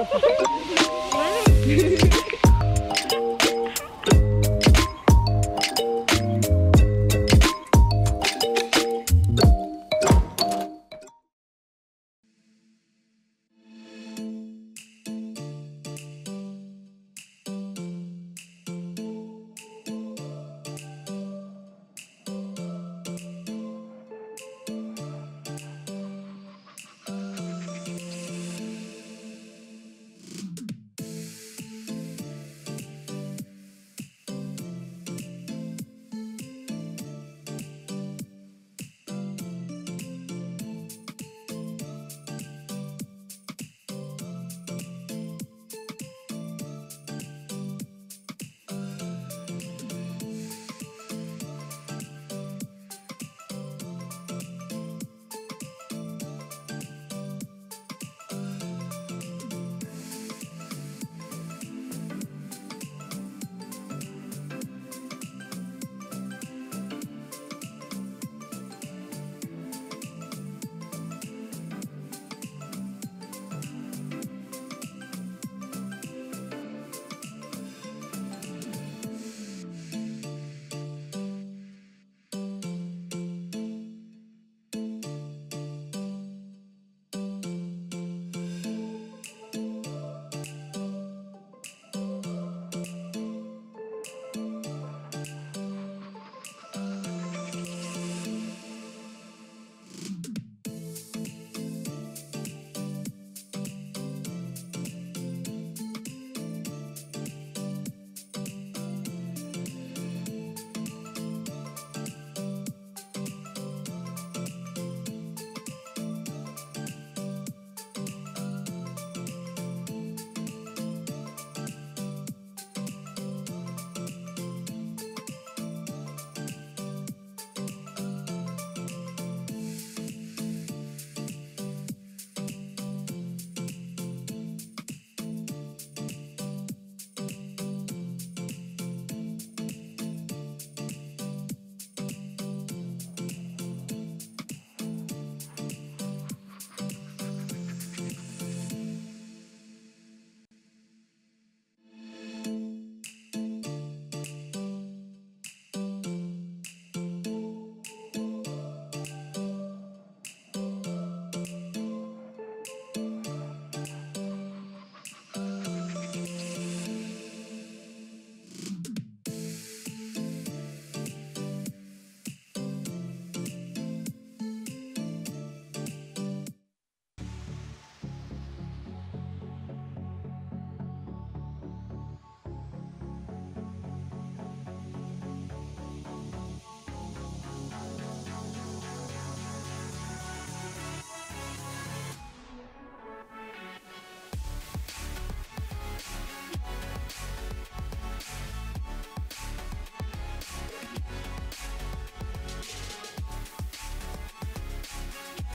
Hey!